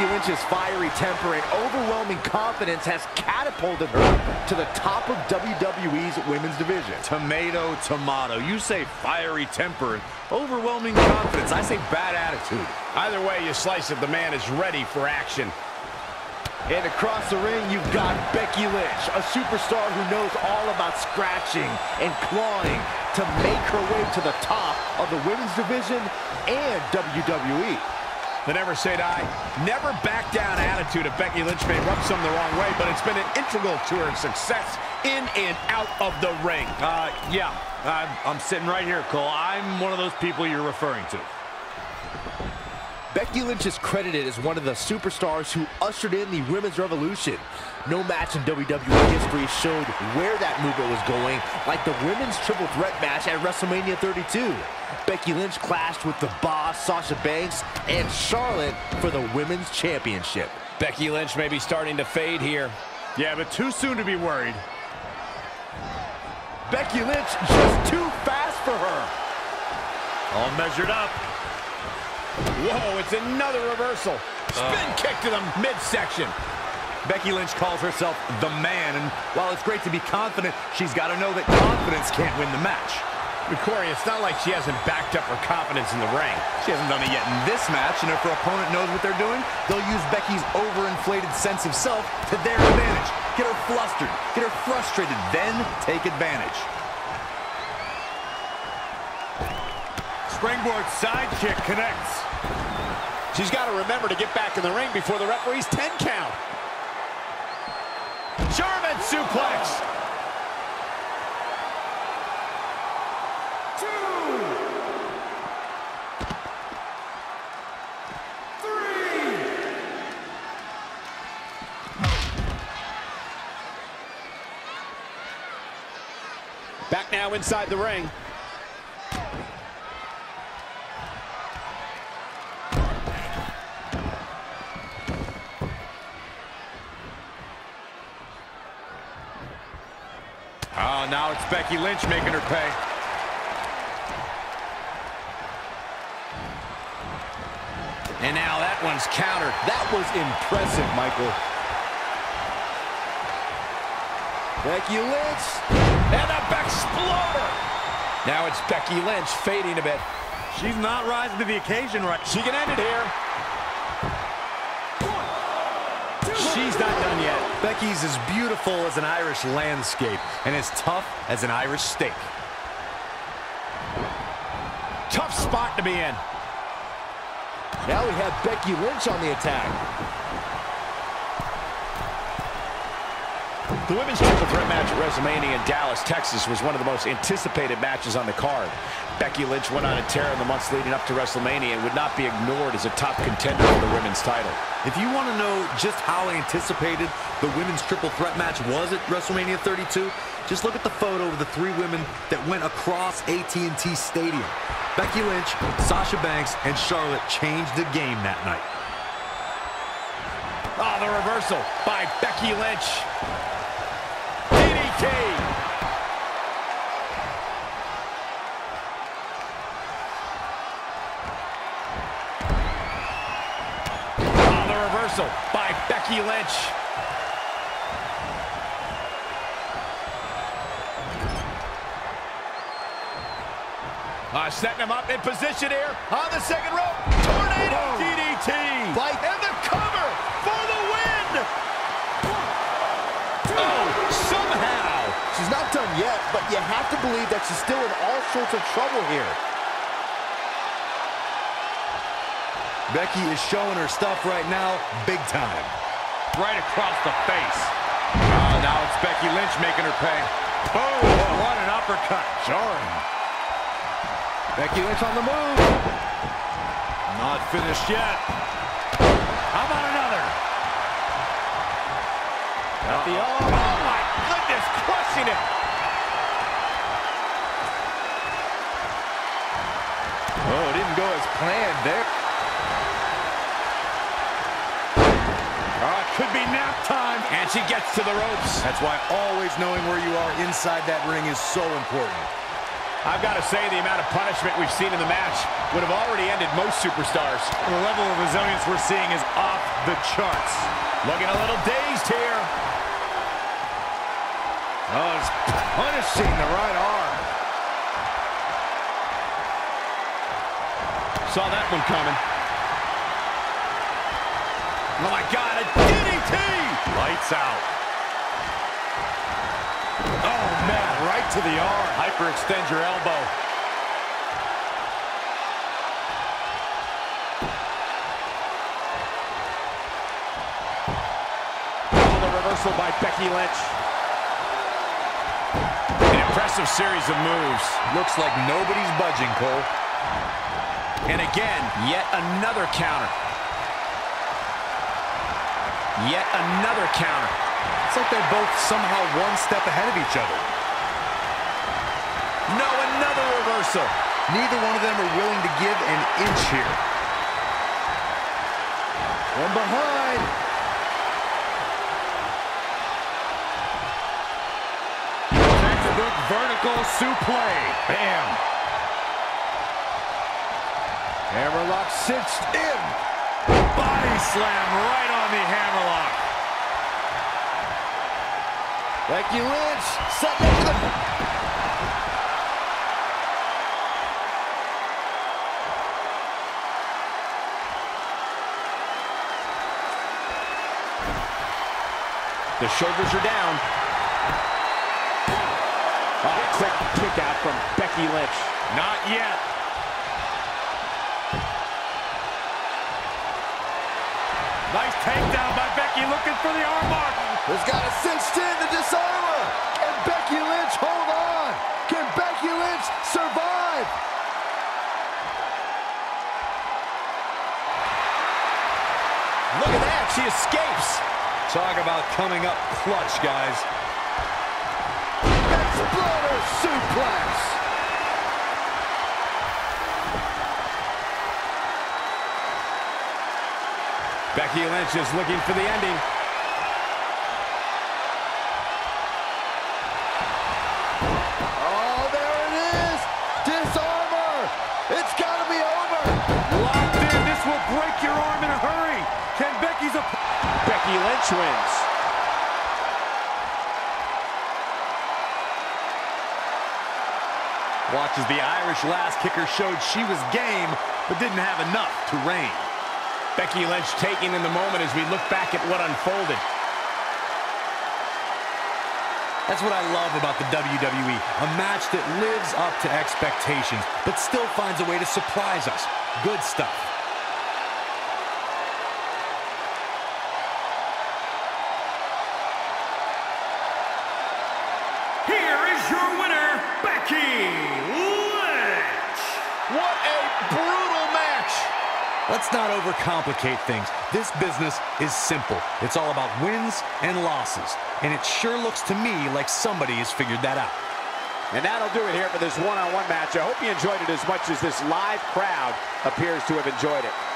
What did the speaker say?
Becky Lynch's fiery temper and overwhelming confidence has catapulted her to the top of WWE's women's division. Tomato, tomato. You say fiery temper, overwhelming confidence. I say bad attitude. Either way you slice it, the man is ready for action. And across the ring, you've got Becky Lynch, a superstar who knows all about scratching and clawing to make her way to the top of the women's division and WWE. The never say die, never back down attitude of Becky Lynch may rub some the wrong way, but it's been an integral to her success in and out of the ring. Uh, yeah, I'm, I'm sitting right here, Cole. I'm one of those people you're referring to. Becky Lynch is credited as one of the superstars who ushered in the Women's Revolution. No match in WWE history showed where that movement was going, like the Women's Triple Threat match at WrestleMania 32. Becky Lynch clashed with the Boss, Sasha Banks, and Charlotte for the Women's Championship. Becky Lynch may be starting to fade here. Yeah, but too soon to be worried. Becky Lynch just too fast for her. All measured up. Whoa, it's another reversal. Spin uh. kick to the midsection. Becky Lynch calls herself the man, and while it's great to be confident, she's got to know that confidence can't win the match. But Corey, it's not like she hasn't backed up her confidence in the ring. She hasn't done it yet in this match, and if her opponent knows what they're doing, they'll use Becky's overinflated sense of self to their advantage. Get her flustered, get her frustrated, then take advantage. Springboard side kick connects. She's got to remember to get back in the ring before the referee's 10 count. German suplex. Two. Three. Back now inside the ring. Oh, now it's Becky Lynch making her pay. And now that one's countered. That was impressive, Michael. Becky Lynch. And a Exploder. Now it's Becky Lynch fading a bit. She's not rising to the occasion right. She can end it here. She's not done yet. Becky's as beautiful as an Irish landscape and as tough as an Irish steak. Tough spot to be in. Now we have Becky Lynch on the attack. The women's triple threat match at WrestleMania in Dallas, Texas was one of the most anticipated matches on the card. Becky Lynch went on a tear in the months leading up to WrestleMania and would not be ignored as a top contender for the women's title. If you want to know just how anticipated the women's triple threat match was at WrestleMania 32, just look at the photo of the three women that went across AT&T Stadium. Becky Lynch, Sasha Banks, and Charlotte changed the game that night. Oh, the reversal by Becky Lynch. Reversal by Becky Lynch. Uh, setting him up in position here on the second rope. Tornado Whoa. DDT. Fight. And the cover for the win. Oh, somehow. She's not done yet, but you have to believe that she's still in all sorts of trouble here. Becky is showing her stuff right now, big time. Right across the face. Oh, now it's Becky Lynch making her pay. Oh, what an uppercut. Jarring. Becky Lynch on the move. Not finished yet. How about another? At the oh, oh my goodness, crushing it. Could be nap time. And she gets to the ropes. That's why always knowing where you are inside that ring is so important. I've got to say, the amount of punishment we've seen in the match would have already ended most superstars. The level of resilience we're seeing is off the charts. Looking a little dazed here. Oh, it's punishing the right arm. Saw that one coming. Oh, my God, a Lights out. Oh, man, right to the arm. Hyperextend your elbow. Oh, the reversal by Becky Lynch. An impressive series of moves. Looks like nobody's budging, Cole. And again, yet another counter. Yet another counter. It's like they're both somehow one step ahead of each other. No, another reversal. Neither one of them are willing to give an inch here. From behind. Textbook vertical suplex. Bam. Hammerlock cinched in. Body slam right on the hammerlock. Becky Lynch setting up for the... The shoulders are down. Oh, quick kick out from Becky Lynch. Not yet. Nice takedown by Becky looking for the armbar. Has got a cinched in the disarmer. Can Becky Lynch hold on? Can Becky Lynch survive? Look at that, she escapes. Talk about coming up clutch, guys. Exploder suplex. Becky Lynch is looking for the ending. Oh, there it is. Disarmer. It's got to be over. Locked in, this will break your arm in a hurry. Can Becky's a... Becky Lynch wins. Watch as the Irish lass kicker showed she was game, but didn't have enough to reign. Becky Lynch taking in the moment as we look back at what unfolded. That's what I love about the WWE. A match that lives up to expectations, but still finds a way to surprise us. Good stuff. Let's not overcomplicate things. This business is simple. It's all about wins and losses. And it sure looks to me like somebody has figured that out. And that'll do it here for this one-on-one -on -one match. I hope you enjoyed it as much as this live crowd appears to have enjoyed it.